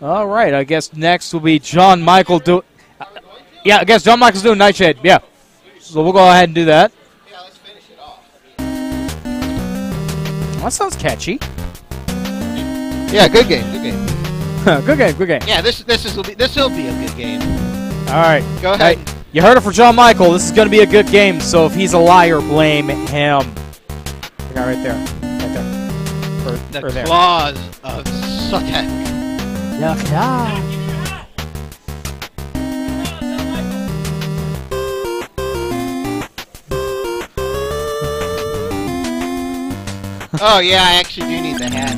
All right, I guess next will be John Michael do. Uh, yeah, I guess John Michael's doing Nightshade. Yeah, so we'll go ahead and do that. Yeah, let's finish it off. That sounds catchy. Yeah, good game, good game. good game, good game. Yeah, this this is will be this will be a good game. All right, Go ahead. Hey, you heard it from John Michael. This is going to be a good game. So if he's a liar, blame him. The guy right there, right there, or, the or there. claws of Sutekh. Yeah. oh yeah, I actually do need the hat.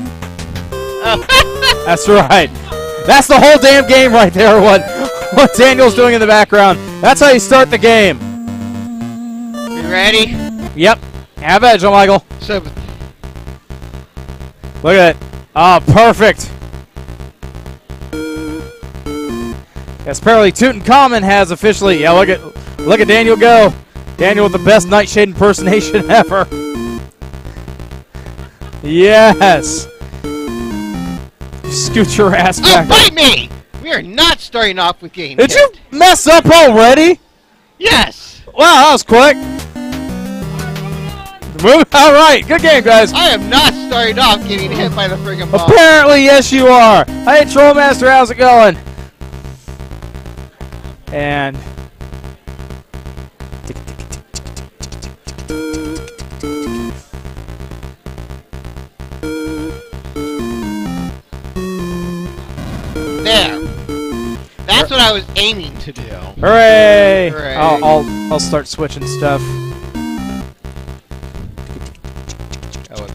Oh. That's right. That's the whole damn game right there. What what Daniel's doing in the background. That's how you start the game. you ready? Yep. Have at it, John Michael. So Look at it. Ah, perfect. Apparently Tutankhamun has officially. Yeah, look at look at Daniel go. Daniel with the best Nightshade impersonation ever. Yes. Scoot your ass back. Oh, bite me! We are not starting off with game Did hit. you mess up already? Yes! Wow, that was quick. Move. All right, good game, guys. I am not starting off getting hit by the friggin' ball. Apparently, yes, you are. Hey, Trollmaster, how's it going? And. There. That's what I was aiming to do. Hooray! Hooray. I'll, I'll, I'll start switching stuff. Oh.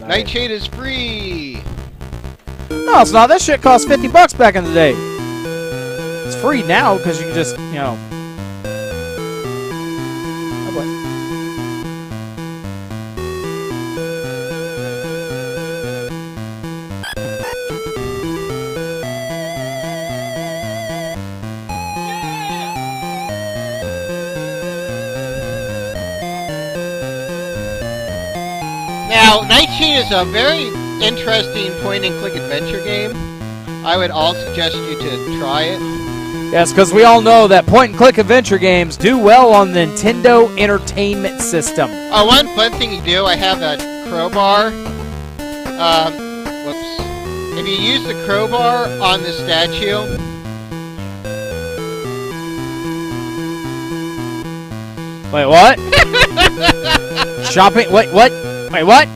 Nightshade is free! No, it's not. That shit cost 50 bucks back in the day. It's free now because you can just, you know. Oh. Now, Nightshade is a very interesting point-and-click adventure game. I would all suggest you to try it. Yes, because we all know that point and click adventure games do well on the Nintendo Entertainment System. Uh, one fun thing you do, I have a crowbar. Um, whoops. If you use the crowbar on the statue, Wait, what? Shopping? Wait, what? Wait, what?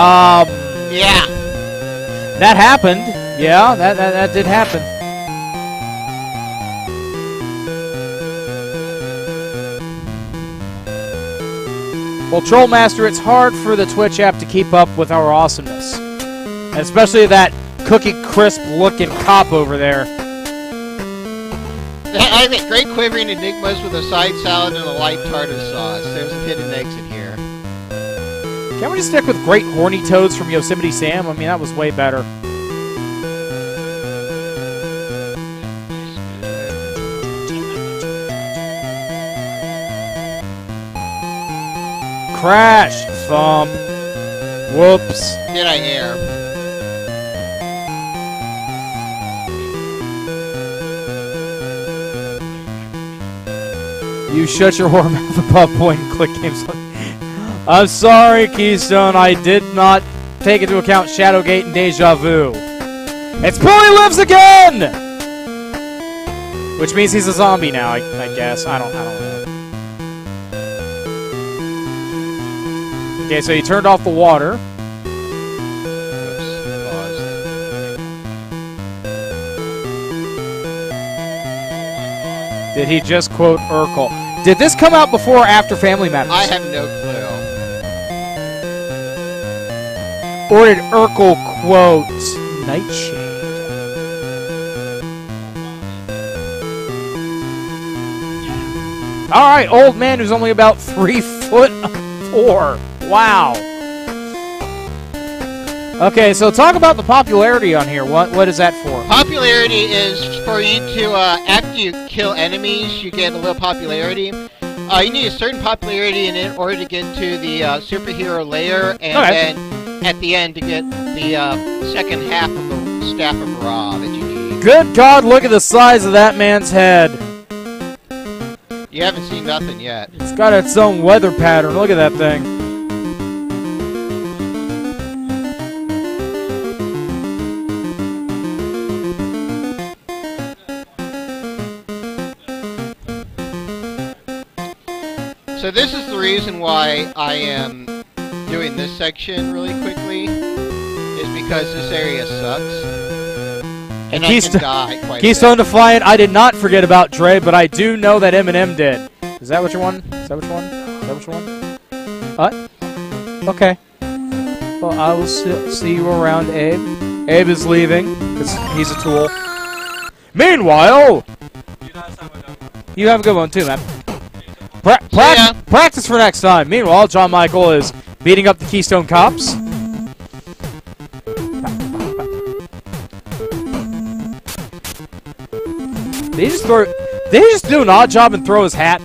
Um, yeah. that happened. Yeah, that, that, that did happen. Well, Trollmaster, it's hard for the Twitch app to keep up with our awesomeness. And especially that cookie crisp looking cop over there. I think great quivering enigmas with a side salad and a light tartar sauce. There's some hidden eggs Can't we just stick with great horny toads from Yosemite Sam? I mean, that was way better. Crash! Thump. Whoops. Did I air? You shut your whore mouth above point and click games. I'm sorry, Keystone. I did not take into account Shadowgate and Deja Vu. It's Billy Lives Again! Which means he's a zombie now, I, I guess. I don't, I don't know. Okay, so he turned off the water. Did he just quote Urkel? Did this come out before or after Family Matters? I have no Or did Urkel quote Nightshade? All right, old man who's only about three foot four. Wow. Okay, so talk about the popularity on here. What what is that for? Popularity is for you to, uh, after you kill enemies, you get a little popularity. uh, you need a certain popularity in order to get to the uh, superhero layer, and Okay. then at the end to get the uh, second half of the staff of Ra that you need. Good God, look at the size of that man's head. You haven't seen nothing yet. It's got its own weather pattern. Look at that thing. So this is the reason why I am doing this section really quickly, is because this area sucks. And I Keystone- can die Keystone. Defiant, I did not forget about Dre, but I do know that Eminem did. Is that what you want? Is that what you want? Is that what you want? What? Okay. Well, I will see, you around, Abe. Abe is leaving because he's a tool. Meanwhile, you have a good one too, man. Pra- ya. practice for next time. Meanwhile, John Michael is beating up the Keystone Cops. They just throw. They just do an odd job and throw his hat.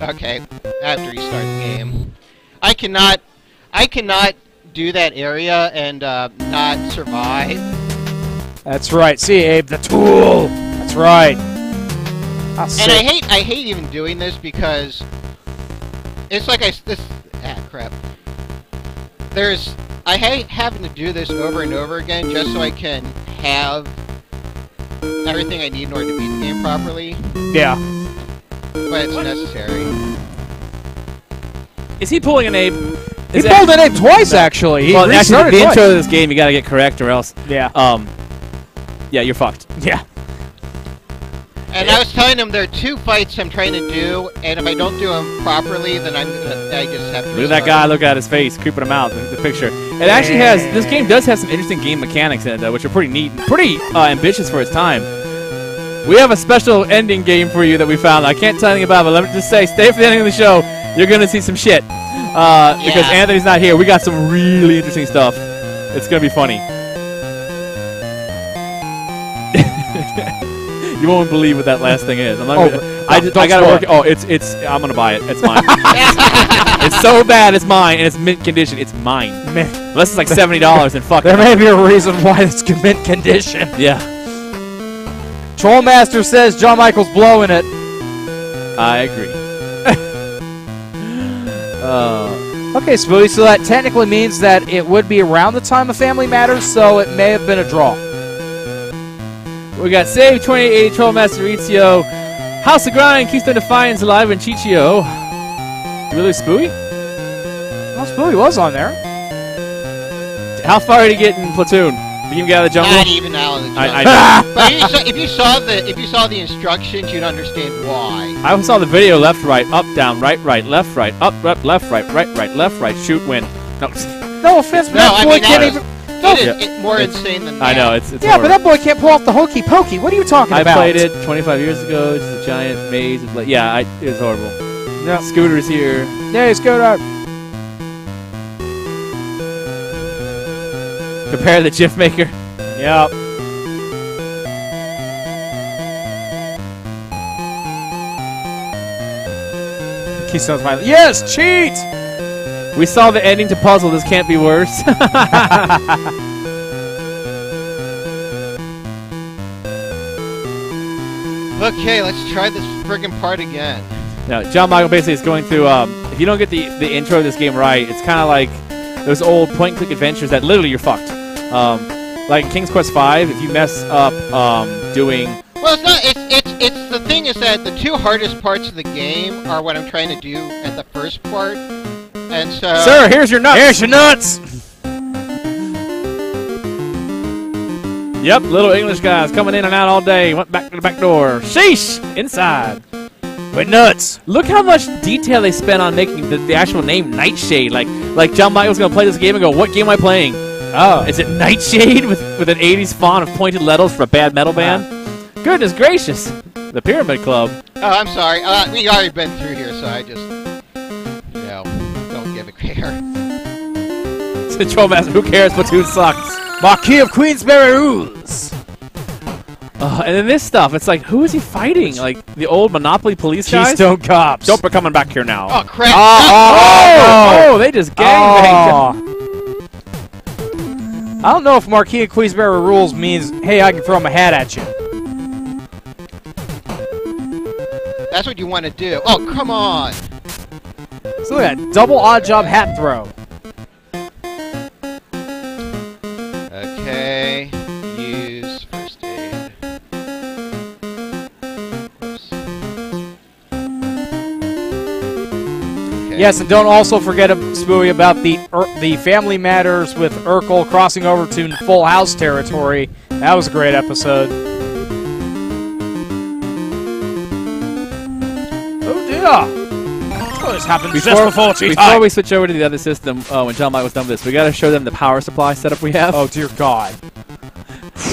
Okay, after you start the game. I cannot, I cannot do that area and uh, not survive. That's right. See, Abe, the tool. That's right. Ah, And sick. I hate, I hate even doing this because it's like I this ah crap. There's I hate having to do this over and over again just so I can have everything I need in order to beat the game properly, yeah. but it's necessary. Is he pulling an Abe? He Is pulled an Abe twice, actually. He well, actually, the twice. intro to this game you gotta get correct, or else, Yeah. um, yeah, you're fucked. Yeah. And I was telling him there are two fights I'm trying to do, and if I don't do them properly, then I'm gonna, I just have to. Look at that guy. Look at his face, creeping him out. The, the picture. It actually has. This game does have some interesting game mechanics in it, though, which are pretty neat, pretty uh, ambitious for its time. We have a special ending game for you that we found. I can't tell anything about, it, but let me just say, stay for the ending of the show. You're gonna see some shit uh, because Anthony's not here. We got some really interesting stuff. It's gonna be funny. You won't believe what that last thing is. I'm not Oh, gonna, I, just, I gotta work. it. Oh, it's it's. I'm gonna buy it. It's mine. it's so bad. It's mine, and it's mint condition. It's mine. Man, Unless it's like seventy dollars, and fuck. there it. may be a reason why it's mint condition. Yeah, Trollmaster says John Michael's blowing it. I agree. uh, Okay, Spooey, so that technically means that it would be around the time of Family Matters, so it may have been a draw. We got Save 2880 Trollmaster Ezio, House of Grind, Keystone Defiance, Alive, and Chichio. Really, Spooey? Well, Spooey was on there. How far did he get in Platoon? Did you get out of the jungle? Not even out of the I, I, jungle. But if you, saw, if you saw the if you saw the instructions, you'd understand why. I saw the video left, right, up, down, right, right, left, right, up, up, left, right, right, right, left, right, shoot, win. No, No offense, but No, that I boy mean, can't that even. Oh, it is yeah. it, more It's- insane than that. I know, it's, it's Yeah, but that boy can't pull off the hokey pokey. What are you talking I about? I played it 25 years ago. It's a giant maze. Of, like, yeah, I, it was horrible. Yeah. Scooter's here. Yeah, he's good. Prepare the GIF maker. Yep. Keystone's finally. Yes, cheat! We saw the ending to Puzzle. This can't be worse. Okay, let's try this friggin' part again. now, John Michael basically is going through. Um, if you don't get the, the intro of this game right, it's kind of like those old point click adventures that literally you're fucked. Um, like King's Quest V, if you mess up um, doing. Well, it's not. It's it's it's the thing is that the two hardest parts of the game are what I'm trying to do at the first part, and so. Sir, here's your nuts. Here's your nuts! Yep, little English guys coming in and out all day. Went back to the back door. Sheesh! Inside. With nuts! Look how much detail they spent on making the, the actual name Nightshade. Like, like John Michael's gonna play this game and go, "What game am I playing? Oh. Is it Nightshade with with an '80s font of pointed letters for a bad metal band? Goodness gracious! The Pyramid Club. Oh, I'm sorry. Uh, we already been through here, so I just, you know, don't give a care. Who cares? Platoon sucks. Marquis of Queensberry rules! Uh, and then this stuff, it's like, who is he fighting? Like the old Monopoly police guys? Keystone Cops. Don't be coming back here now. Oh crap! Oh, oh, they just gangbanged. Oh. I don't know if Marquis of Queensberry rules means, hey, I can throw my hat at you. That's what you want to do. Oh come on! So look at that double odd job hat throw. Okay, use first aid. Okay. Yes, and don't also forget, uh, Spooey, about the Ur the Family Matters with Urkel crossing over to Full House territory. That was a great episode. Happened Before, just before tea before time. we switch over to the other system, uh, when John Mike was done with this, we got to show them the power supply setup we have. Oh dear God!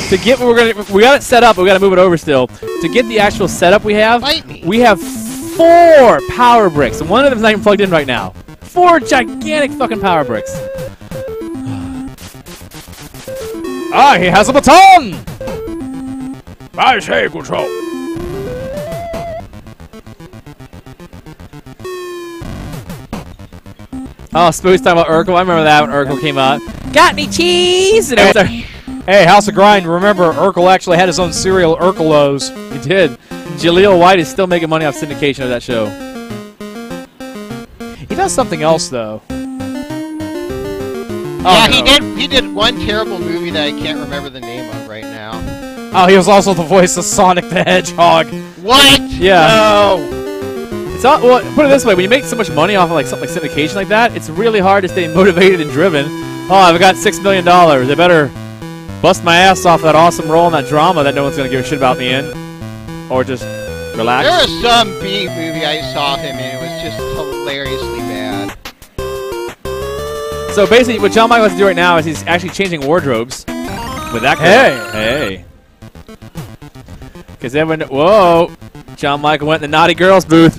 To get what we're gonna, we got it set up. but We got to move it over still. To get the actual setup we have, Fight me. we have four power bricks, and one of them's not even plugged in right now. Four gigantic fucking power bricks. Ah, he has a baton. I say, control. Oh, Spooky's talking about Urkel. I remember that when Urkel came out. Got any cheese? And everything. Hey, House of Grind. Remember, Urkel actually had his own cereal, Urkelos. He did. Jaleel White is still making money off syndication of that show. He does something else though. Oh, yeah, Oh, he did. He did one terrible movie that I can't remember the name of right now. Oh, he was also the voice of Sonic the Hedgehog. What? Yeah. No. It's all, well, put it this way: when you make so much money off of like something like syndication like that, it's really hard to stay motivated and driven. Oh, I've got six million dollars. I better bust my ass off that awesome role in that drama that no one's gonna give a shit about me in, or just relax. There was some B movie I saw him in. It was just hilariously bad. So basically, what John Michael has to do right now is he's actually changing wardrobes with that. Girl. Hey, because everyone. Whoa, John Michael went in the naughty girls booth.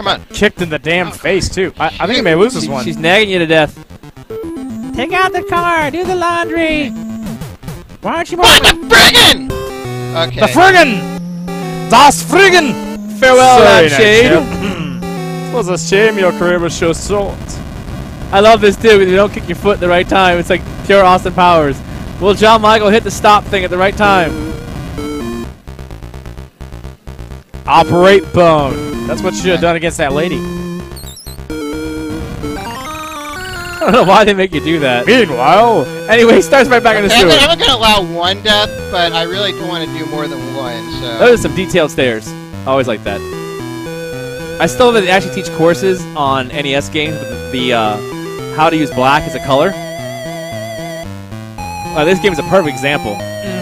Oh come on. Kicked in the damn oh, face too. I, I think he may lose this one. She's nagging you to death. Take out the car. Do the laundry. Why aren't you What the friggin? Okay. The friggin! Das friggin! Farewell, Sorry, lampshade. It was a shame your career was so short. I love this too. You don't kick your foot at the right time. It's like pure Austin Powers. Will John Michael hit the stop thing at the right time? Operate bone. That's what you should have done against that lady. I don't know why they make you do that. Meanwhile, Anyway, he starts right back in the Okay, I'm, sewer. gonna, I'm gonna allow one death, but I really don't want to do more than one. So. Those are some detailed stairs. Always like that. I still love that actually teach courses on NES games with the uh, how to use black as a color. Uh, this game is a perfect example.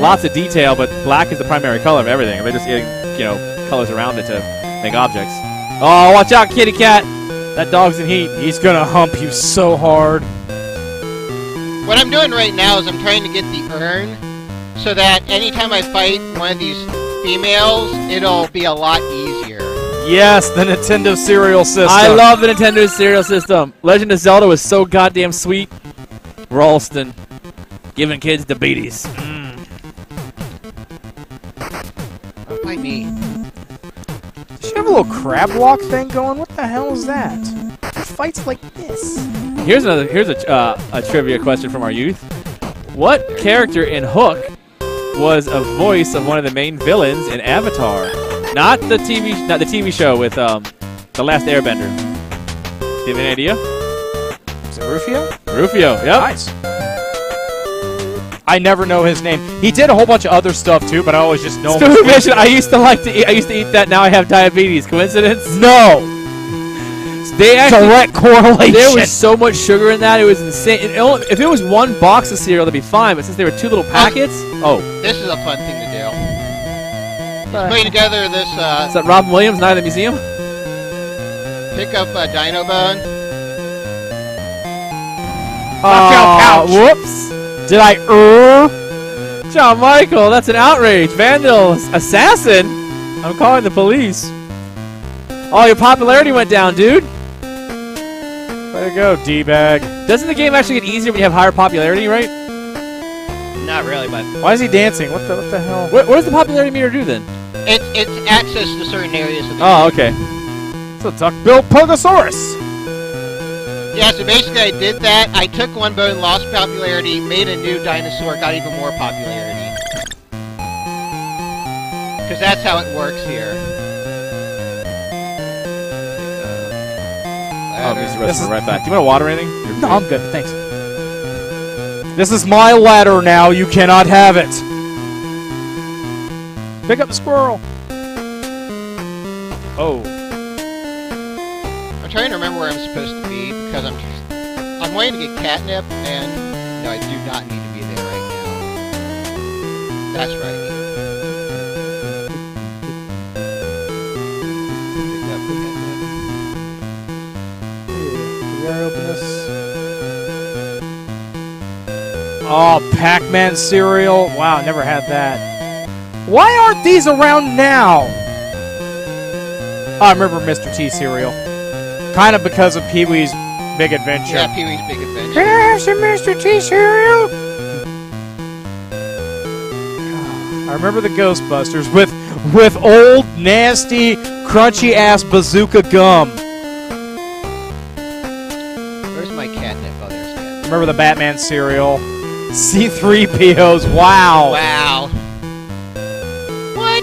Lots of detail, but black is the primary color of everything. They're just adding, you know, colors around it to make objects. Oh, watch out, kitty cat! That dog's in heat. he's gonna hump you so hard. What I'm doing right now is I'm trying to get the urn, so that anytime I fight one of these females, it'll be a lot easier. Yes, the Nintendo cereal system. I love the Nintendo cereal system. Legend of Zelda was so goddamn sweet. Ralston, giving kids diabetes. A little crab walk thing going? What the hell is that? Fights like this? Here's another. Here's a, uh, a trivia question from our youth. What character in Hook was a voice of one of the main villains in Avatar? Not the TV, not the TV show with um, the Last Airbender. Do you have any idea? Is it Rufio? Rufio. Yep. Nice. I never know his name. He did a whole bunch of other stuff too, but I always just know him. Stupid Rufio. mission. I used to like to. Eat, I used to eat that. Now I have diabetes. Coincidence? No, They actually. direct correlation. There was so much sugar in that; it was insane. It only- if it was one box of cereal, that'd be fine. But since there were two little packets, oh, This is a fun thing to do. Just putting together this, is uh, that Robin Williams, Night at the Museum? pick up a Dino Bone. Knockout Aw, pouch. Whoops. Did I er? John Michael, that's an outrage. Vandal, assassin. I'm calling the police. Oh, your popularity went down, dude. Way to go, d-bag. Doesn't the game actually get easier when you have higher popularity, right? not really, but Why is he dancing? What the what the hell? What, what does the popularity meter do then? it, it's access to certain areas of the Oh, game. okay. So, duck-billed Pogosaurus. Yeah, so basically I did that. I took one bone, lost popularity, made a new dinosaur, got even more popularity. Because that's how it works here. Oh, Ladder. he's This resting is- right back. Do you want to water or anything? You're No, good. I'm good. Thanks. This is my ladder now. You cannot have it. Pick up the squirrel. Oh. Waiting to get catnip and no, I do not need to be there right now. That's right. Oh, Pac-Man cereal. Wow, never had that. Why aren't these around now? Oh, I remember Mr. T cereal. Kind of because of Pee-wee's Big Adventure. Yeah, Pee Wee's Big Adventure. Can I have some Mr. T cereal? I remember the Ghostbusters with with old, nasty, crunchy ass bazooka gum. Where's my catnip? Oh, there's catnip. Remember the Batman cereal? C3POs, wow. Wow. What?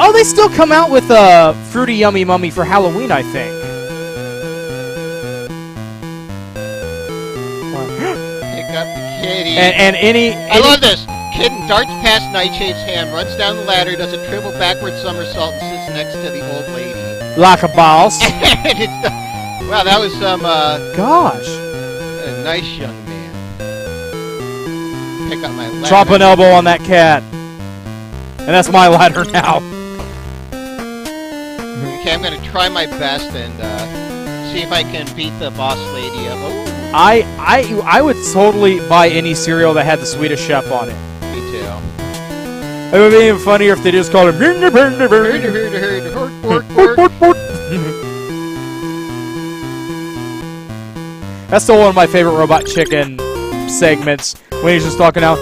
Oh, they still come out with uh, Fruity Yummy Mummy for Halloween, I think. And, and any, I love this. Kitten darts past Nightshade's hand, runs down the ladder, does a triple backward somersault, and sits next to the old lady. Lock a boss. and it's the, wow, that was some uh, Gosh. a nice young man. Pick up my ladder. Drop an elbow on that cat. And that's my ladder now. Okay, I'm gonna try my best and uh, see if I can beat the boss lady up. Oh, I, I, I would totally buy any cereal that had the Swedish Chef on it. me too. It would be even funnier if they just called him. That's still one of my favorite Robot Chicken segments when he's just talking out.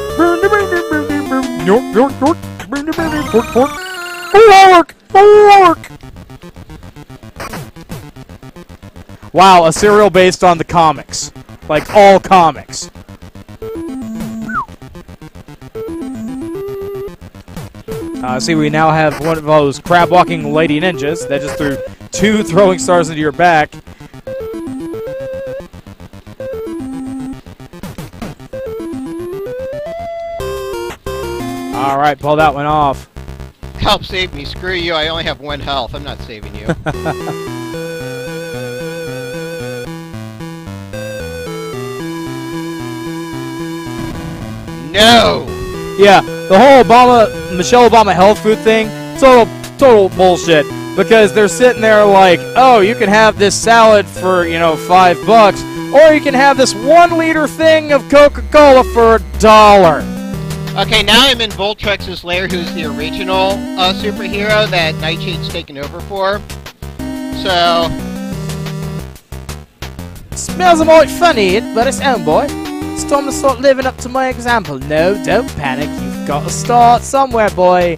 Wow, a cereal based on the comics. Like all comics. Uh, see, we now have one of those crab walking lady ninjas that just threw two throwing stars into your back. All right, pull that one off. Help save me. Screw you. I only have one health. I'm not saving you. no! Yeah, the whole Obama, Michelle Obama health food thing, total, total bullshit. Because they're sitting there like, oh, you can have this salad for, you know, five bucks, or you can have this one liter thing of Coca-Cola for a dollar. Okay, now I'm in Voltrex's lair, who's the original uh, superhero that Nightshade's taken over for. So, Smells a mite funny, but it's own boy. It's time to start living up to my example. No, don't panic. You've got to start somewhere, boy.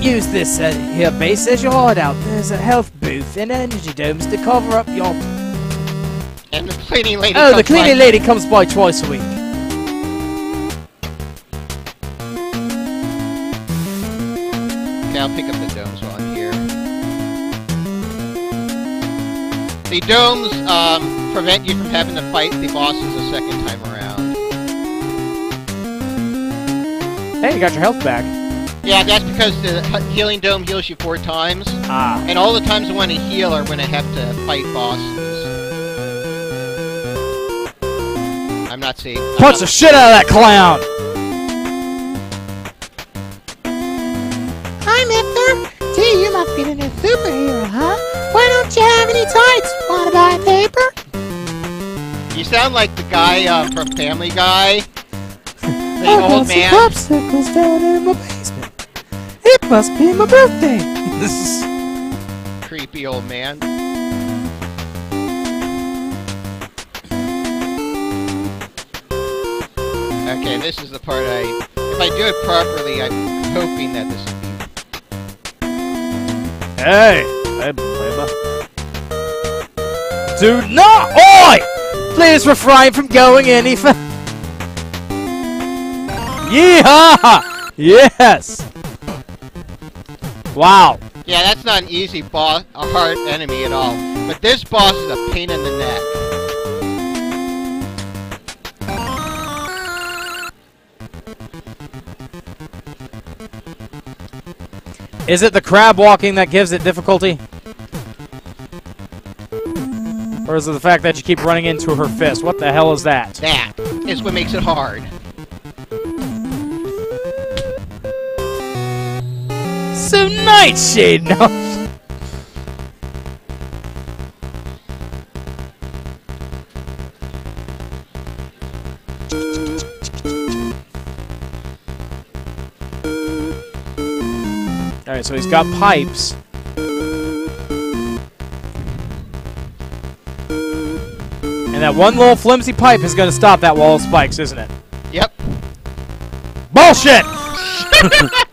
Use this uh, here base as your hideout. There's a health booth and energy domes to cover up your. and the cleaning lady. Oh, the comes by- cleaning lady comes by twice a week. Okay, I'll pick up the domes while I'm here. The domes um, prevent you from having to fight the bosses a second time Hey, you got your health back. Yeah, that's because the he- healing dome heals you four times, Ah. and all the times I want to heal are when I have to fight bosses. I'm not safe. I'm Punch not- the shit out of that clown! Hi, Mister. Gee, you must be the new superhero, huh? Why don't you have any tights? Wanna buy paper? You sound like the guy um, from Family Guy. The I got old some man. popsicles down in my basement. It must be my birthday. This is. Creepy old man. Okay, Okay, this is the part I... If I do it properly, I'm hoping that this will be... Hey! Hey, Lima. Do not! Oi! Please refrain from going any fa- Yeehaw! Yes! Wow. Yeah, that's not an easy boss, a hard enemy at all. But this boss is a pain in the neck. Is it the crab walking that gives it difficulty? Or is it the fact that you keep running into her fist? What the hell is that? That is what makes it hard. So Nightshade knows. Alright, so he's got pipes. And that one little flimsy pipe is going to stop that wall of spikes, isn't it? Yep. Bullshit!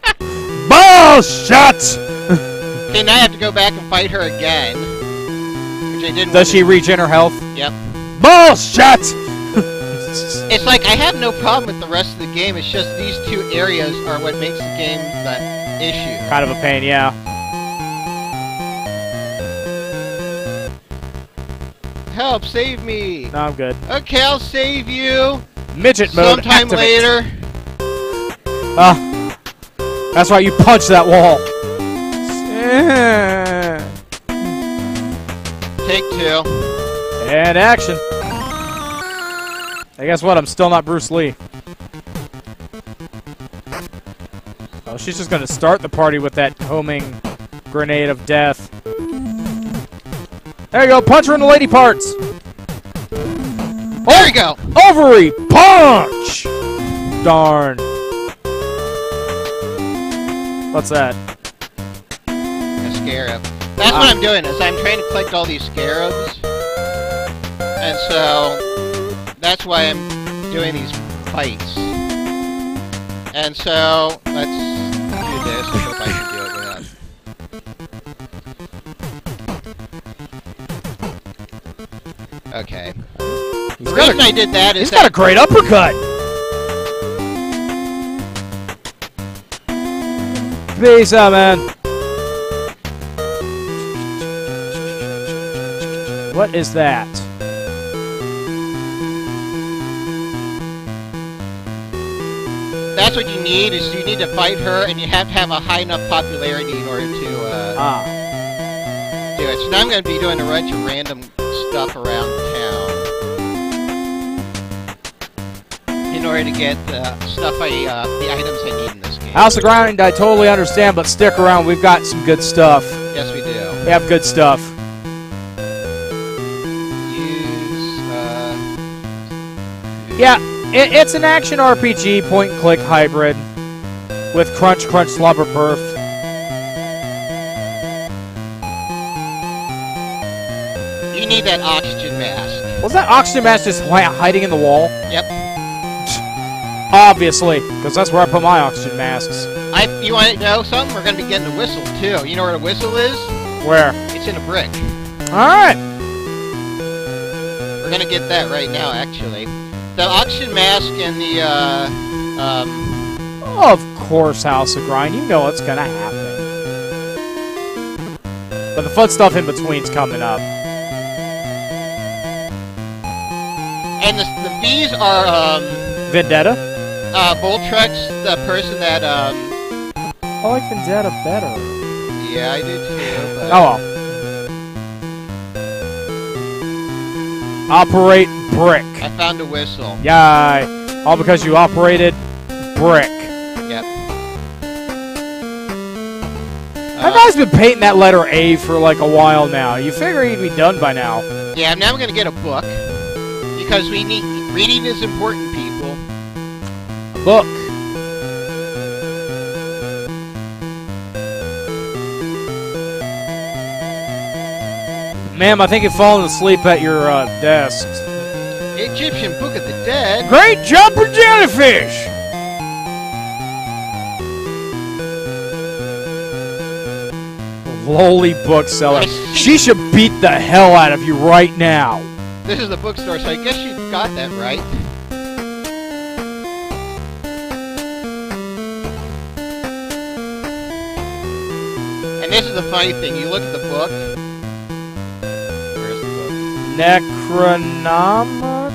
Bullshit! Okay, now I have to go back and fight her again. Which I didn't Does she regen her health? Yep. Bullshit! It's like I have no problem with the rest of the game. It's just these two areas are what makes the game the issue. kind of a pain, yeah. Help! Save me! No, I'm good. Okay, I'll save you. Midget mode Sometime activate. later. Ah, that's right. You punch that wall. Take two. And action. Hey, guess what? I'm still not Bruce Lee. Oh, she's just gonna start the party with that homing grenade of death. There you go. Punch her in the lady parts. There you go. Ovary punch. Darn. What's that? A scarab. That's what ah. I'm doing. Is I'm trying to collect all these scarabs, and so that's why I'm doing these fights. And so let's do this. I hope I can do it without. Okay. He's The reason a, I did that is he's that got a great uppercut. Peace out, man. What is that? that's what you need. Is you need to fight her, and you have to have a high enough popularity in order to uh, Ah, do it. So now I'm going to be doing a bunch of random stuff around town in order to get the stuff I, uh, the items I need in this game. House of Grinding, I totally understand, but stick around. We've got some good stuff. Yes, we do. We have good stuff. Use, uh, Yeah, it, it's an action RPG point and click hybrid with Crunch Crunch Slumber Perf. you need that oxygen mask. Was that oxygen mask just hiding in the wall? Yep. Obviously, because that's where I put my oxygen masks. I, you want to know something? We're going to be getting a whistle, too. You know where the whistle is? Where? It's in a brick. Alright. We're gonna get that right now, actually. The oxygen mask and the, uh, um, Of course, House of Grind. You know what's gonna happen. But the fun stuff in between's coming up. and the, the V's are, um, Vendetta? Uh, Voltrex, the person that, um, I like Vendetta better. yeah, I do too, but... Oh well. Operate brick. I found a whistle. Yay. All because you operated brick. Yep. That Uh, guy's been painting that letter A for like a while now. You figure he'd be done by now. yeah, now I'm now gonna get a book. Because we need... Reading is important, Look. Ma'am, I think you've fallen asleep at your uh, desk. Egyptian Book of the Dead. Great jumper jellyfish! Lowly bookseller. She should beat the hell out of you right now. This is the bookstore, so I guess you got that right. This is the funny thing. You look at the book. Where's the book? Necronomicon?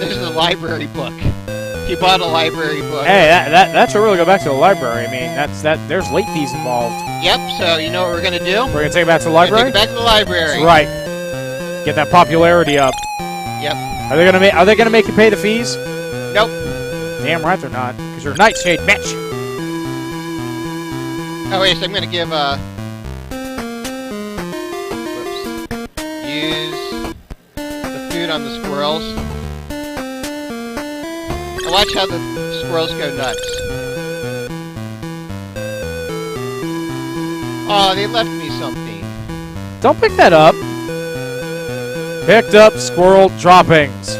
This is the library book. You bought a library book. Hey, that, that that should really go back to the library. I mean, that's that. There's late fees involved. Yep. So you know what we're gonna do? We're gonna take it back to the library. Take it back to the library. That's right. Get that popularity up. Yep. Are they gonna make Are they gonna make you pay the fees? Nope. Damn right they're not. Cause you're a nightshade bitch. Oh wait, so I'm gonna give uh. Whoops. Use the food on the squirrels. And watch how the squirrels go nuts. Oh, they left me something. Don't pick that up. Picked up squirrel droppings.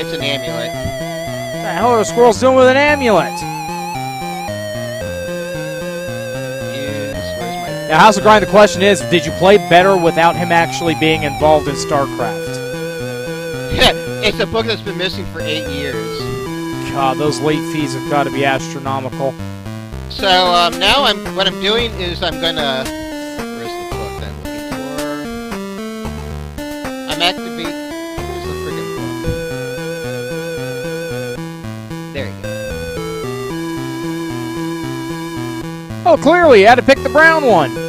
It's an amulet. What the hell are squirrels doing with an amulet? Now, House of Grind, the question is, did you play better without him actually being involved in StarCraft? It's a book that's been missing for eight years. God, those late fees have got to be astronomical. So um, now I'm what I'm doing is I'm gonna. Oh, clearly, you had to pick the brown one.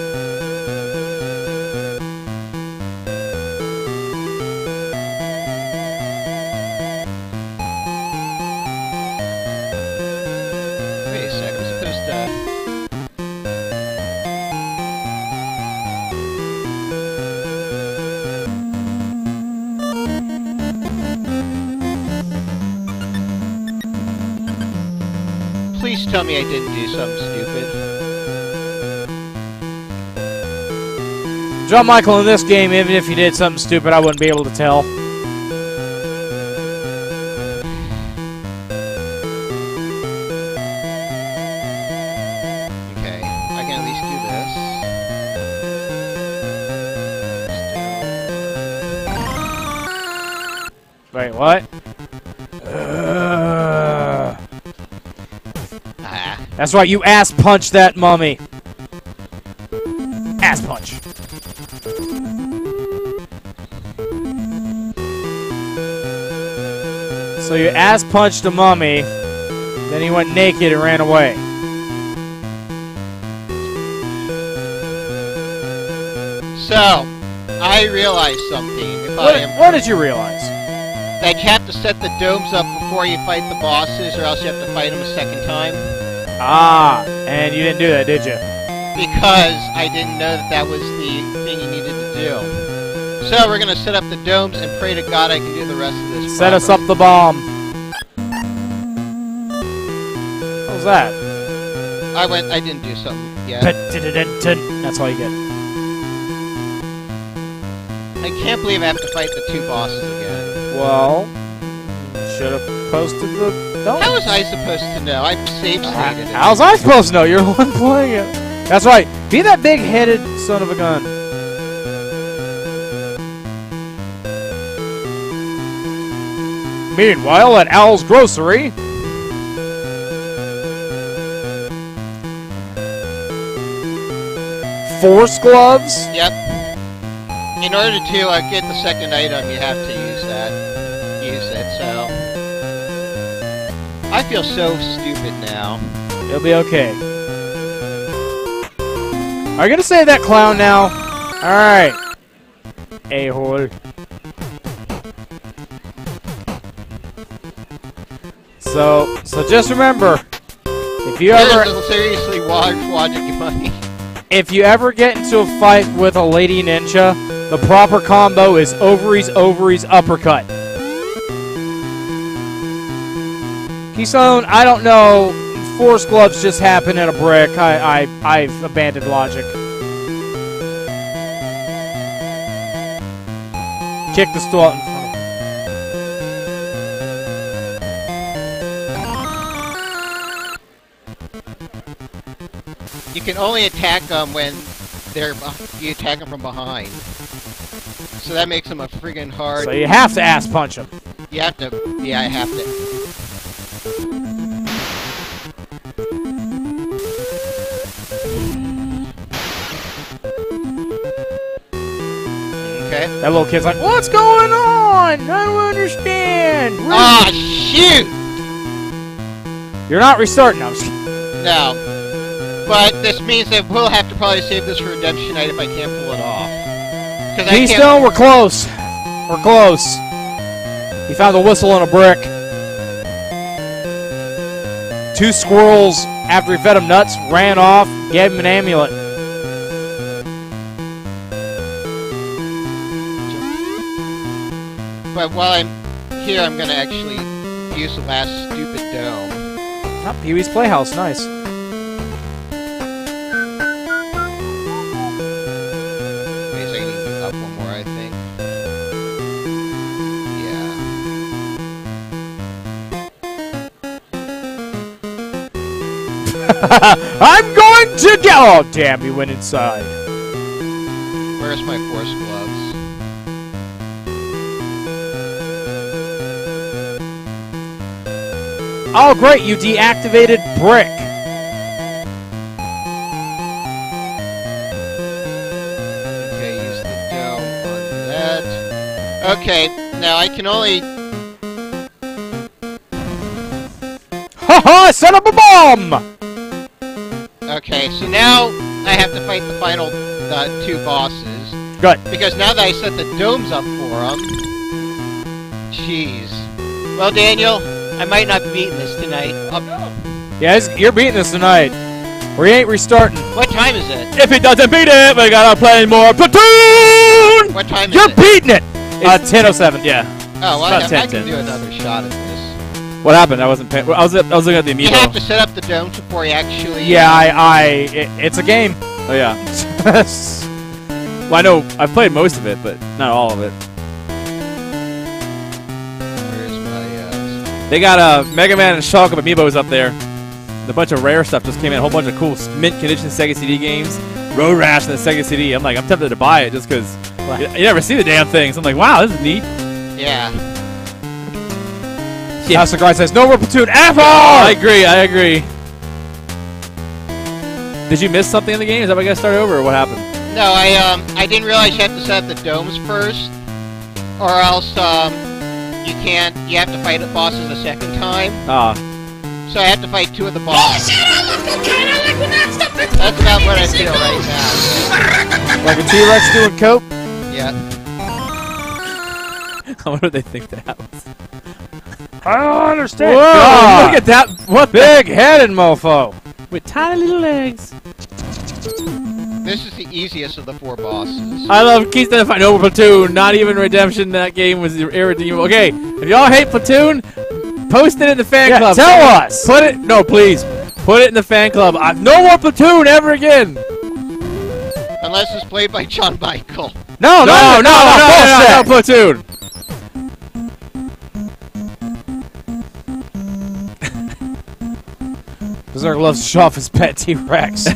John Michael in this game, even if you did something stupid, I wouldn't be able to tell. Okay, I can at least do this. Wait, what? Ugh. Ah, That's right, you ass punch that mummy. So you ass punched a mummy, then he went naked and ran away. so I realized something. If I What, am what did you realize? that you have to set the domes up before you fight the bosses, or else you have to fight them a second time. Ah, and you didn't do that, did you? Because I didn't know that that was the thing you needed to do. So we're gonna set up the domes and pray to God I can do the rest of this. Set us up the bomb. Was that? I went. I didn't do something yet. That's all you get. I can't believe I have to fight the two bosses again. Well, should have posted the. How was I supposed to know? I save uh, stated it. How's I supposed to know? You're the one playing it. That's right. Be that big-headed son of a gun. Meanwhile, at Al's Grocery. Force gloves. Yep. In order to uh, get the second item, you have to use that. Use it. So I feel so stupid now. It'll be okay. Are you gonna save that clown now? Alright. A-hole. So, so just remember, if you ever, seriously large logic money. If you ever get into a fight with a lady ninja, the proper combo is ovaries, ovaries, uppercut. Keystone, I don't know. Force gloves just happen at a brick. I, I, I've abandoned logic. kick the stool out can only attack them when they're you attack them from behind. So that makes them a friggin' hard. So you have to ass punch them. You have to. Yeah, I have to. Okay. That little kid's like, what's going on? I don't understand. Ah, shoot! You're not restarting. I'm. No. But this means that we'll have to probably save this for redemption night if I can't pull it off. I Keystone, we're close. We're close. He found a whistle and a brick. Two squirrels, after he fed him nuts, ran off, gave him an amulet. But while I'm here, I'm gonna actually use the last stupid dome. Oh, ah, Pee Wee's Playhouse, nice. I'm going to get. Oh, damn, he went inside. Where's my force gloves? Oh, great, you deactivated brick. Okay, use the dome on that. Okay, now I can only Ha ha, set up a bomb! Okay, so now I have to fight the final uh, two bosses. Good. Because now that I set the domes up for them... Jeez. Well, Daniel, I might not be beating this tonight. I'll- Yeah, it's- you're beating this tonight. We ain't restarting. what time is it? If he doesn't beat it, we gotta play more Platoon! What time is You're it? beating it! Uh, 10.07. Yeah. Oh, well, I, I can 10. do another shot at this. What happened? I wasn't paying. I was. I was looking at the amiibo. You have to set up the domes before you actually... Yeah, I, I, it, it's a game. Oh yeah. Well, I know I've played most of it, but not all of it. Where's my, uh... They got uh, Mega Man and Shulk of amiibos up there. A bunch of rare stuff just came in. A whole bunch of cool mint condition Sega CD games. Road Rash and the Sega CD. I'm like, I'm tempted to buy it just because you, you never see the damn things. I'm like, wow, this is neat. Yeah. Yeah. House of Grind says, no more platoon ever! I agree. I agree. Did you miss something in the game? Is that why you got to start over, or what happened? No, I, um, I didn't realize you have to set up the domes first. Or else, um, you can't... You have to fight the bosses a second time. Ah, So I have to fight two of the bosses. Oh shit, I look okay, I like when that stuff is. That's about what I feel right now. Like a T-Rex doing coke? Yeah. I wonder if they think that was. I don't understand. Whoa! God. Look at that! What the? Big-headed mofo. With tiny little legs. This is the easiest of the four bosses. I love Keystone if I know Platoon. Not even Redemption. That game was irredeemable. Okay, if y'all hate Platoon, post it in the fan Yeah, club. tell us. Put it. No, please. Put it in the fan club. I, no more Platoon ever again. Unless it's played by John Michael. No, No, no, no, no, no, no, no, bullshit. Platoon. Berserk loves to show off his pet T-Rex.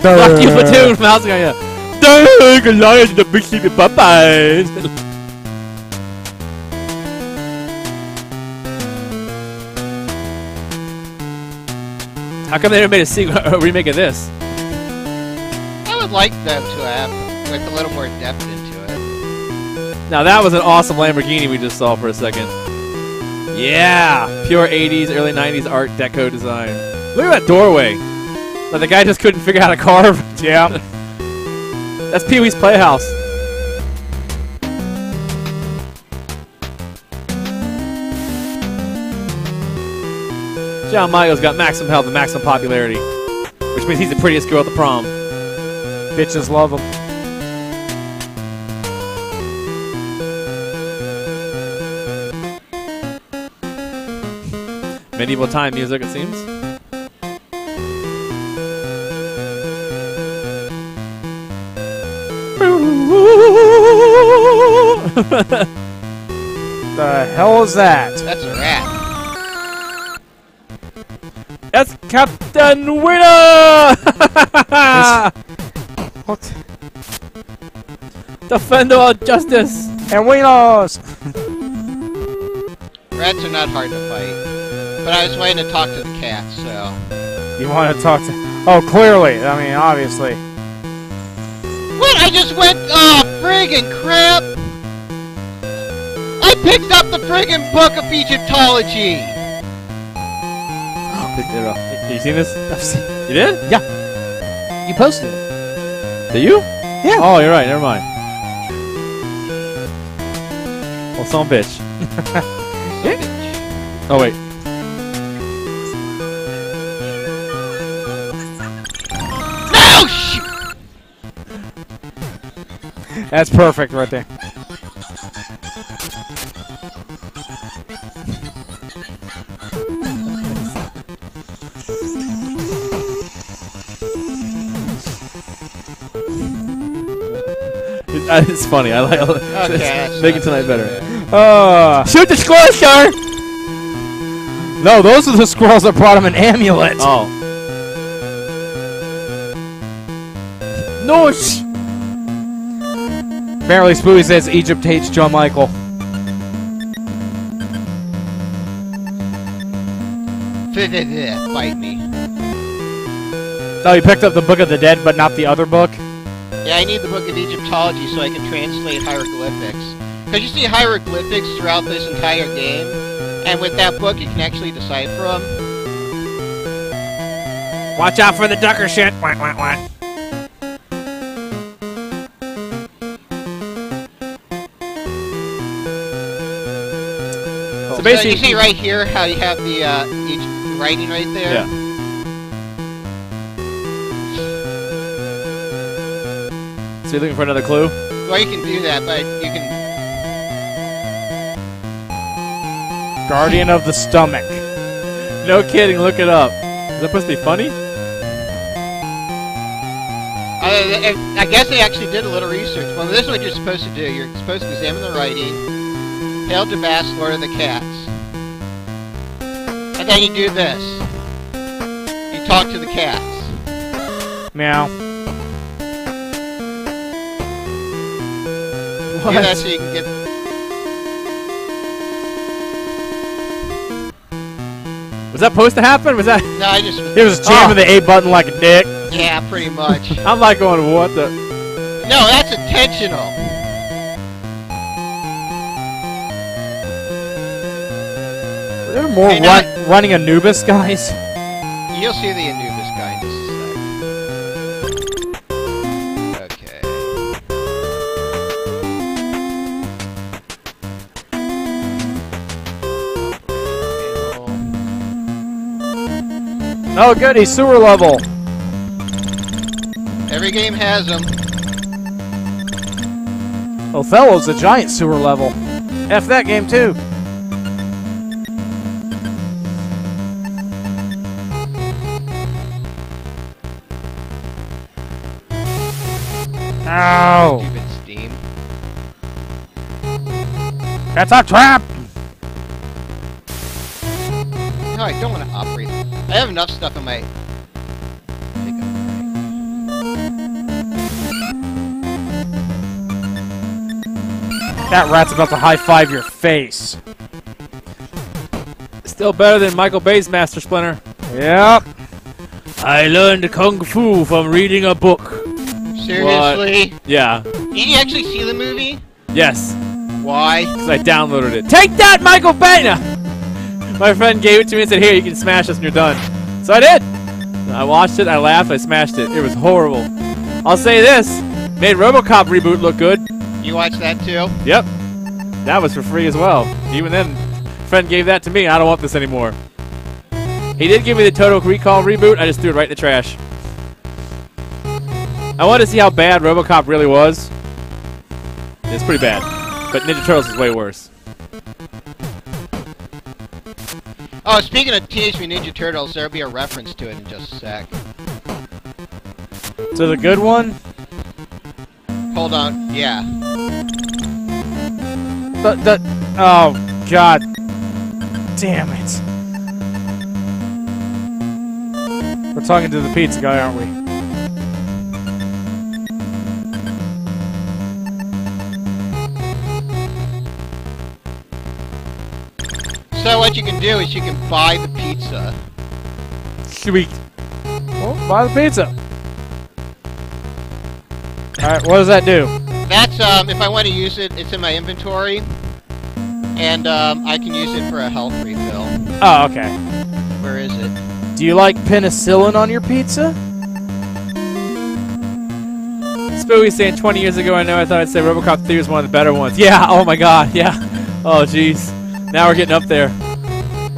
Fuck you, Platoon. Mouse guy. Yeah. Dang, Goliath, the big sleepy Popeyes. How come they never made a sequel, a remake of this? I would like them to have with a little more depth into it. Now that was an awesome Lamborghini we just saw for a second. Yeah, pure 80s, early 90s Art Deco design. Look at that doorway. Like the guy just couldn't figure out how to carve. yeah. That's Pee Wee's Playhouse. John Michael's got maximum health and maximum popularity, which means he's the prettiest girl at the prom. Bitches love him. medieval time music, it seems. the hell is that? That's a rat. That's Captain Winner! what? Defender of justice! And we lost! Was waiting to talk to the cat, so. You want to talk to? Oh, clearly. I mean, obviously. What? I just went. Oh, friggin' crap! I picked up the friggin' book of Egyptology! Picked it up. Have you seen this? I've seen- You did? Yeah. You posted it. Did you? Yeah. Oh, you're right. Never mind. Well, son of a bitch. Oh, wait. That's perfect right there. Uh, It's funny. I like Okay, that's making tonight better. bad. Uh, Shoot the squirrel, sir! no, those are the squirrels that brought him an amulet. Oh. No, Apparently, Spooey says Egypt hates John Michael. Bite me. Oh, you picked up the Book of the Dead, but not the other book? Yeah, I need the book of Egyptology so I can translate hieroglyphics. Because you see hieroglyphics throughout this entire game, and with that book you can actually decipher them. Watch out for the ducker shit. What, what, what? So So basically, you see right here how you have the uh, each writing right there. Yeah. So you're looking for another clue? Well, you can do that, but you can. Guardian of the Stomach. No kidding. Look it up. Is that supposed to be funny? Uh, I guess they actually did a little research. Well, this is what you're supposed to do. You're supposed to examine the writing. Hail to Bast, Lord of the Cats. And then you do this. You talk to the cats. Meow. Do that so you can get. Was that supposed to happen? Was that? No, I just. It was jamming Oh. the A button like a dick. Yeah, pretty much. I'm like going, what the? No, that's intentional. More Hey, run, running Anubis guys? You'll see the Anubis guy in just a sec. Okay. Oh, goody, sewer level. Every game has them. Othello's a giant sewer level. F that game too. That's a trap! No, I don't want to operate. I have enough stuff in my. That rat's about to high five your face. Still better than Michael Bay's Master Splinter. Yep. I learned kung fu from reading a book. break. Seriously? Yeah. Did you actually see the movie? Yes. Why? Because I downloaded it. Take that, Michael Bay! My friend gave it to me and said, here, you can smash this and you're done. So I did. I watched it, I laughed, I smashed it. It was horrible. I'll say this. Made RoboCop reboot look good. You watched that too? Yep. That was for free as well. Even then, friend gave that to me. I don't want this anymore. He did give me the Total Recall reboot. I just threw it right in the trash. I wanted to see how bad RoboCop really was. It's pretty bad. But Ninja Turtles is way worse. Oh, speaking of Teenage Mutant Ninja Turtles, there'll be a reference to it in just a sec. To the good one? Hold on. Yeah. The, the, oh, God. Damn it. We're talking to the pizza guy, aren't we? What you can do is you can buy the pizza. Sweet. Well, buy the pizza. Alright, what does that do? That's um, if I want to use it, it's in my inventory, and um, I can use it for a health refill. Oh, okay. Where is it? Do you like penicillin on your pizza? Spooky saying 20 years ago, I know I thought I'd say Robocop 3 was one of the better ones. Yeah, oh my god, yeah. Oh, jeez. Now we're getting up there.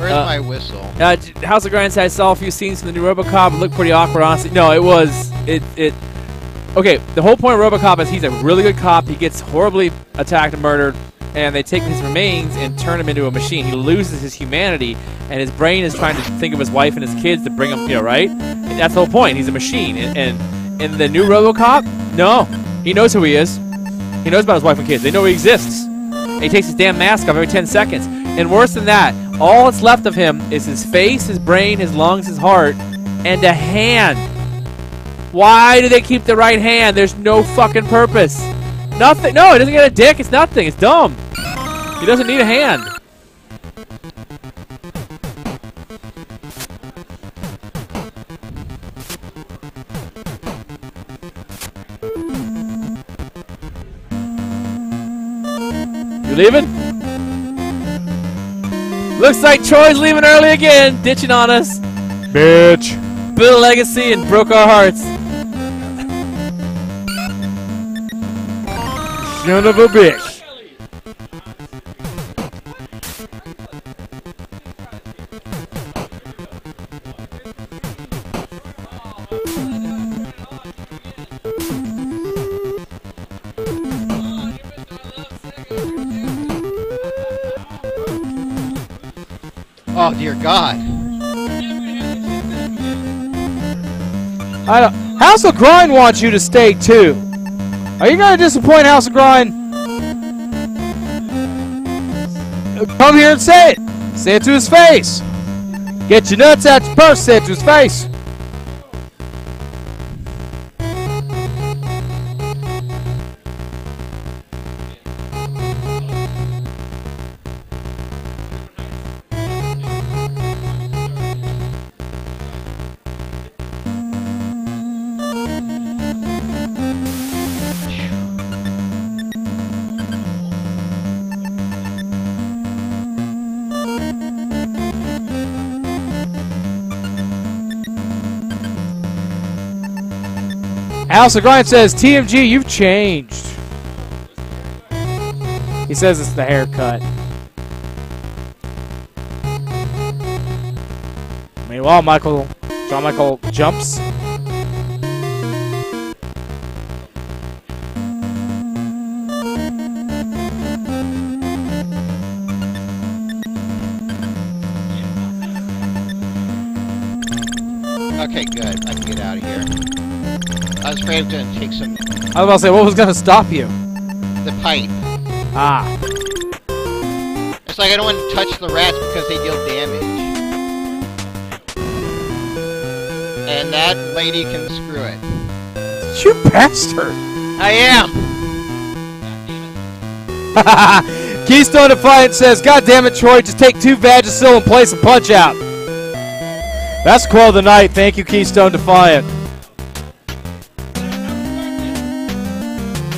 Where's Uh, my whistle? Uh, House of Grind said I saw a few scenes from the new RoboCop. It looked pretty awkward, honestly. No, it was it it. Okay, the whole point of RoboCop is he's a really good cop. He gets horribly attacked and murdered, and they take his remains and turn him into a machine. He loses his humanity, and his brain is trying to think of his wife and his kids to bring him, you know, right? And that's the whole point. He's a machine, and, and in the new RoboCop, no, he knows who he is. He knows about his wife and kids. They know he exists. And he takes his damn mask off every 10 seconds. And worse than that, all that's left of him is his face, his brain, his lungs, his heart, and a hand. Why do they keep the right hand? There's no fucking purpose. Nothing. No, he doesn't get a dick. It's nothing. It's dumb. He doesn't need a hand. You leaving? Looks like Troy's leaving early again, ditching on us. Bitch. Built a legacy and broke our hearts. Son of a bitch. House of Grind wants you to stay too. Are you gonna disappoint House of Grind? Come here and say it. Say it to his face. Get your nuts out your purse. Say it to his face. House Grind says, TMG, you've changed. He says it's the haircut. Meanwhile, Michael, John Michael jumps. I was afraid it was gonna take some I was about to say, what was gonna stop you? the pipe. Ah, It's like I don't want to touch the rats because they deal damage. And that lady can screw it. you bastard! I am. Keystone Defiant says, God damn it, Troy, just take two Vagisil and play some Punch Out. That's quote of the night. Thank you, Keystone Defiant.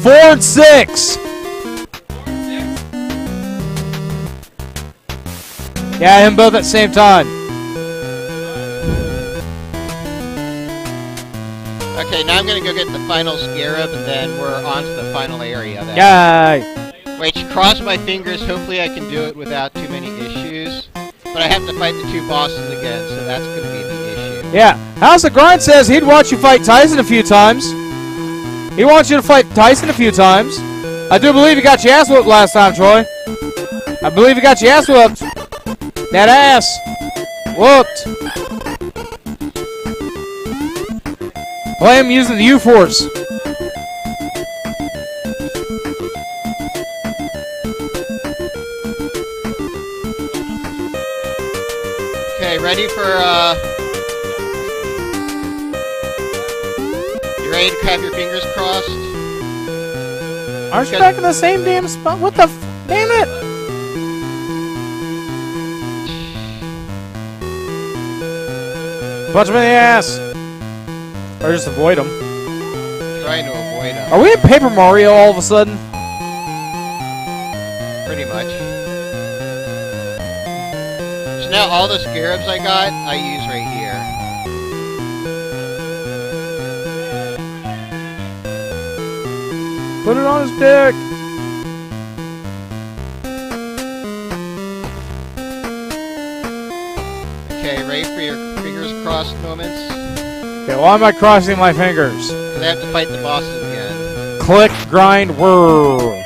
Four and six. Yeah, him both at the same time. Okay, now I'm gonna go get the final scarab, and then we're on to the final area. Then. Yay! Which, cross my fingers, hopefully I can do it without too many issues. But I have to fight the two bosses again, so that's gonna be the issue. Yeah. House of Grind says he'd watch you fight Tyson a few times. He wants you to fight Tyson a few times. I do believe you got your ass whooped last time, Troy. I believe you got your ass whooped. That ass. Whooped. Well, I am using the U-Force. Okay, ready for, uh... To have your fingers crossed? Aren't you back in the same damn spot? What the f- Damn it! Punch him in the ass! Or just avoid him. Trying to avoid them, Are we in Paper Mario all of a sudden? pretty much. So now all the scarabs I got, I use Put it on his dick! Okay, ready for your fingers crossed moments? Okay, why am I crossing my fingers? Because I have to fight the bosses again. Click, grind, whir.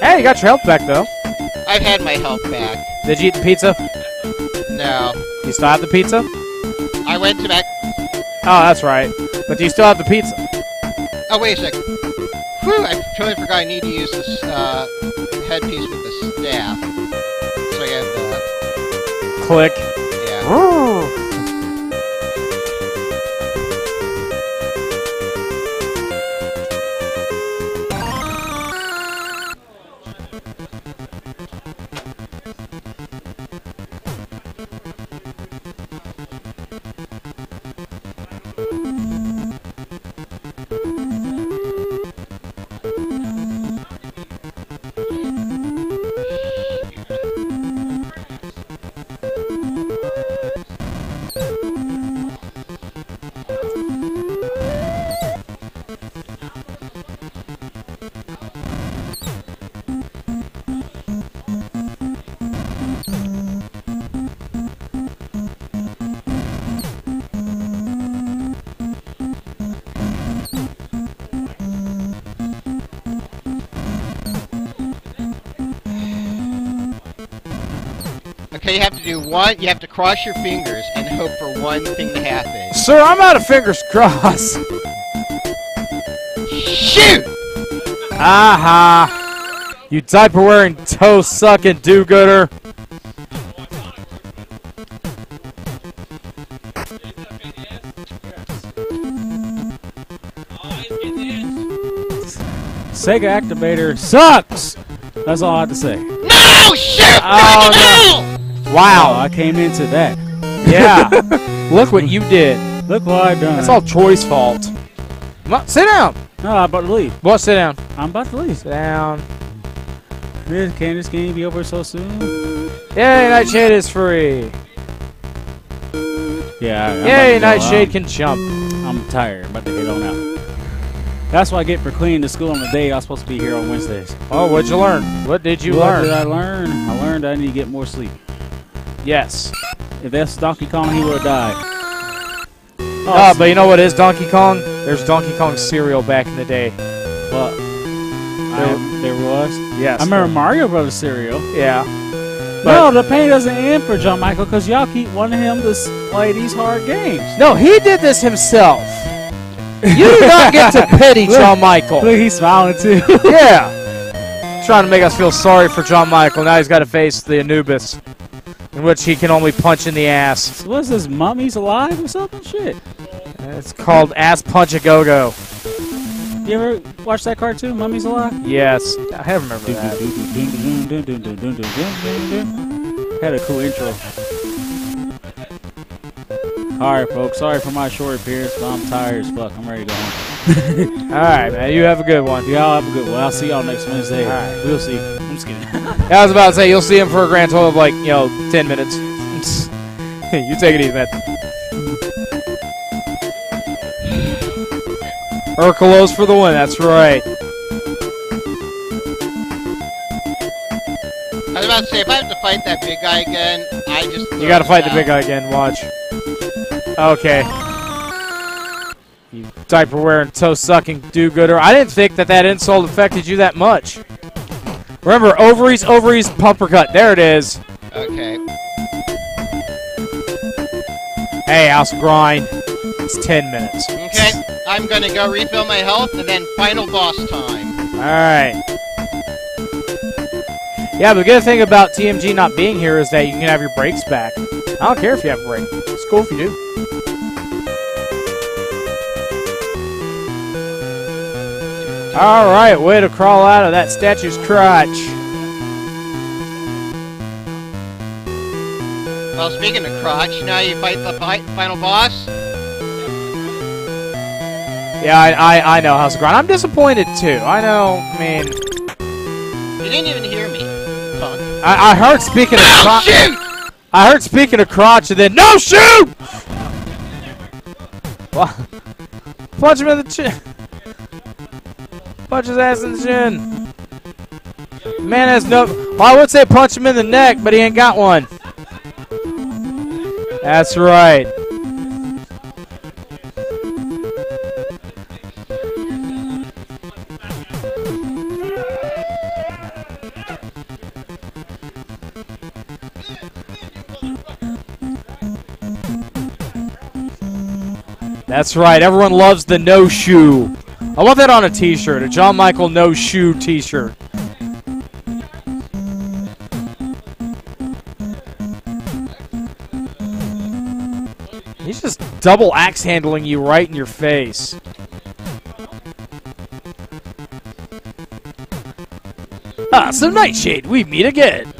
Hey, you got your health back though. I've had my health back. Did you eat the pizza? No. You still have the pizza? I went to back... Oh, that's right. But do you still have the pizza? Oh, wait a sec. Whew, I totally forgot I need to use this, uh, headpiece with the staff. So I have the... Click. Yeah. Okay, you have to do one... You have to cross your fingers and hope for one thing to happen. Sir, I'm out of fingers crossed. Shoot! Aha! You diaper wearing, toe sucking do gooder. Sega Activator sucks. That's all I have to say. No! Shoot! Oh, no! Oh, Wow. I came into that. Yeah. Look what you did. Look what I done. That's all Troy's fault. Sit down. No, I'm about to leave. What? Sit down. I'm about to leave. Sit down. This, can this game be over so soon? Yay, Nightshade is free. Yeah. I'm Yay. Nightshade can jump. I'm tired. I'm about to head on out. That's what I get for cleaning the school on the day I was supposed to be here on Wednesdays. Oh, what'd you learn? What did you learn? what did? I learn? I learned I need to get more sleep. Yes. If that's Donkey Kong, he would die. died. Oh, but you know what is Donkey Kong? There's Donkey Kong cereal back in the day. But I, there was. Yes. I remember Mario Brothers cereal. Yeah. no, the pain doesn't end for John Michael because y'all keep wanting him to play these hard games. No, he did this himself. You do not get to pity John Michael. Look, he's smiling too. Yeah. Trying to make us feel sorry for John Michael. Now he's got to face the Anubis, in which he can only punch in the ass. What's this? Mummies alive or something? Shit. It's called Ass Punch a Go Go. You ever watch that cartoon, Mummies Alive? Yes, I have remember that. Had a cool intro. Alright, folks. Sorry for my short appearance, but I'm tired as fuck. I'm ready to go home. All right, man. You have a good one. Y'all have a good one. I'll see y'all next Wednesday. Alright. We'll see. I'm just kidding. I was about to say you'll see him for a grand total of like you know ten minutes. you take it easy, man. Urkelos for the win. That's right. I was about to say, if I have to fight that big guy again, I just... You got to fight the big guy again. Watch. Okay. You diaper wearing, toe sucking do gooder. I didn't think that that insult affected you that much. Remember, ovaries, ovaries, pumper cut. There it is. Okay. Hey, House Grind. It's 10 minutes. Okay, I'm gonna go refill my health, and then final boss time. Alright. Yeah, the good thing about TMG not being here is that you can have your breaks back. I don't care if you have a ring. It's cool if you do. All right, way to crawl out of that statue's crotch. Well, speaking of crotch, now you fight the fi- final boss. Yeah, I, I, I know House of Grind. I'm disappointed too. I know. I mean, You didn't even hear me, punk. I, I heard speaking of crotch. shoot! I heard speaking of crotch, and then no shoot. Wha- Punch him in the chin. Punch his ass in the chin. Man has no. Well, I would say punch him in the neck, but he ain't got one. That's right. That's right. Everyone loves the no shoe. I want that on a t-shirt. A John Michael no shoe t-shirt. He's just double axe handling you right in your face. Ah, so Nightshade, we meet again.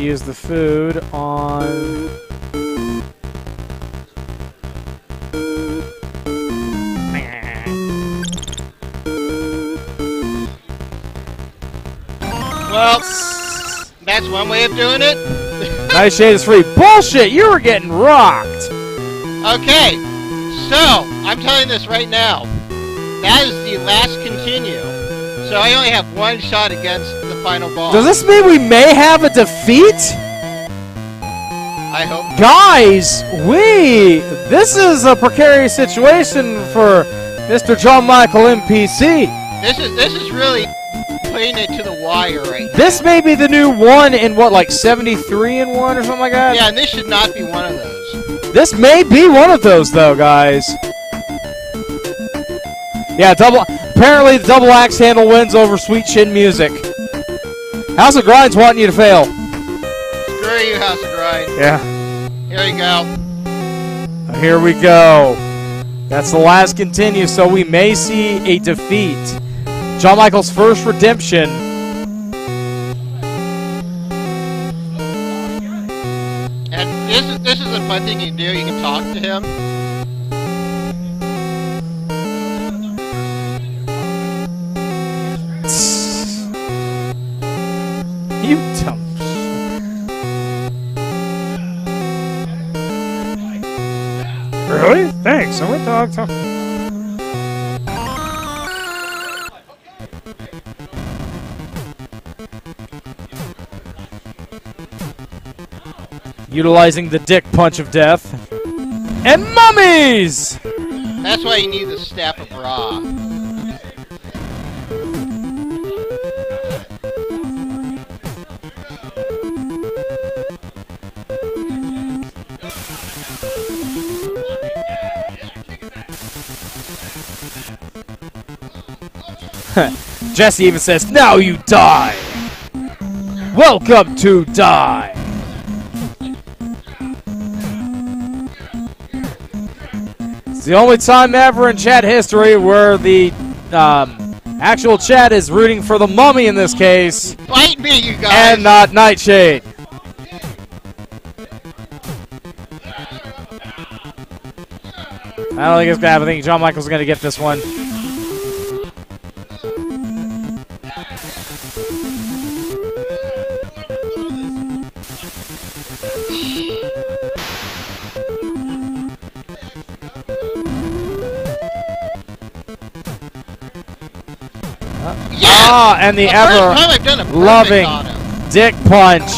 Use the food on. Well, that's one way of doing it. Nightshade is free. Bullshit! You were getting rocked. Okay, so I'm telling this right now. That is the last continue. So I only have one shot against final boss. Does this mean we may have a defeat? I hope. Guys, we. This is a precarious situation for Mr. John Michael MPC. This is this is really putting it to the wire right now. This may be the new one in what, like 73 and 1 or something like that? Yeah, and this should not be one of those. This may be one of those, though, guys. Yeah, double. Apparently, the double axe handle wins over Sweet Chin Music. House of Grind's wanting you to fail. Screw you, House of Grind. Yeah. Here you go. Uh, here we go. That's the last continue, so we may see a defeat. John Michael's first redemption. And this is this is a fun thing Utilizing the dick punch of death. And mummies! That's why you need the staff of Ra. Jesse even says, Now you die! Welcome to die! It's the only time ever in chat history where the um, actual chat is rooting for the mummy in this case, Bite me, you guys. and not Nightshade. I don't think it's gonna happen. I think John Michael's gonna get this one. And the first ever time I've done a perfect loving dick punch,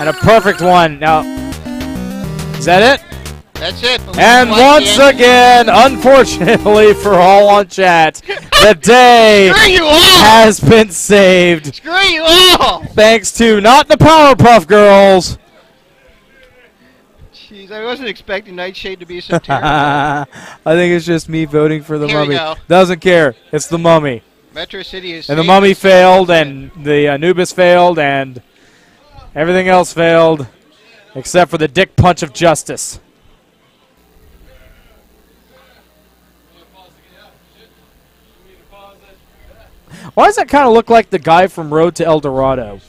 and a perfect one. Now, is that it? That's it. And once again, unfortunately for all on chat, the day Screw you all! has been saved Screw you all! thanks to not the Powerpuff Girls, Jeez, I wasn't expecting Nightshade to be so terrible. I think it's just me voting for the Here mummy. Doesn't care. It's the mummy. Metro City is. And the mummy failed, and the Anubis failed, and everything else failed, except for the dick punch of justice. Why does that kind of look like the guy from Road to El Dorado?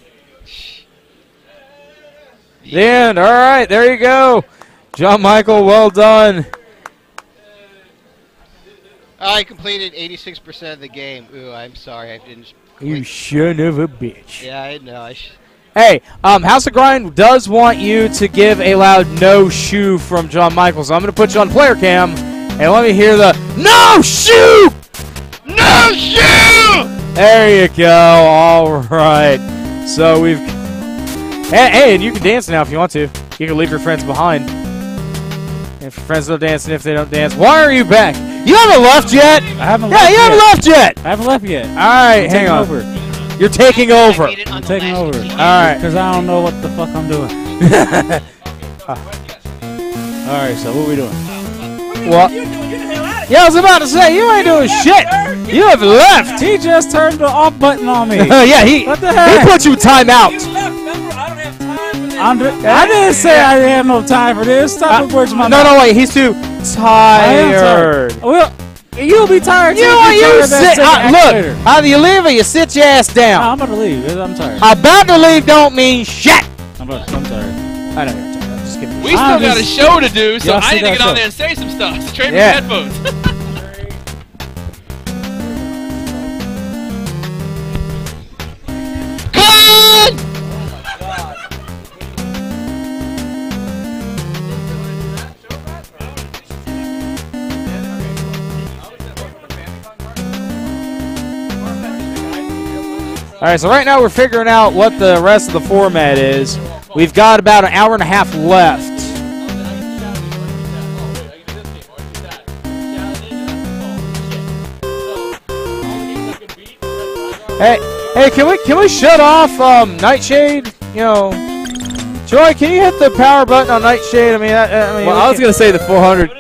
The end. All right, there you go. John Michael, well done. I completed 86% of the game. Ooh, I'm sorry, I didn't. You son of a bitch. Yeah, I know. I sh- Hey, um, House of Grind does want you to give a loud no shoe from John Michaels. So I'm going to put you on player cam and let me hear the no shoe. no shoe. There you go. All right. So we've. Hey, hey, and you can dance now if you want to. You can leave your friends behind. If your friends don't dance and if they don't dance, why are you back? You haven't left yet. I haven't left yet Yeah, left you haven't left yet. I haven't left yet. All right, I'm hang on. over. You're taking over. I beat it on I'm taking over. All right. Because I don't know what the fuck I'm doing. All right, so what are we doing? What? Yeah, I was about to say you ain't doing shit. You have left. He just turned the off button on me. yeah, he What the he put you timeout. I'm d- I didn't say I didn't have no time for this. Stop uh, putting words my No, mouth. no, wait. He's too I am tired. tired. Well, you'll be tired. You if are you you sit. second Uh, accelerator. look, either you leave or you sit your ass No, down. I'm about to leave. I'm tired. About to leave don't mean shit. I'm, about, I'm tired. I know you're tired. I'm just kidding. We still I'm got a show to do, so I need to get a on there and say some stuff. So trade Yeah. me headphones. All right, so right now we're figuring out what the rest of the format is. We've got about an hour and a half left. Hey, hey, can we can we shut off um, Nightshade? You know, Joy, can you hit the power button on Nightshade? I mean, I, I mean, Well, we I was gonna say the 400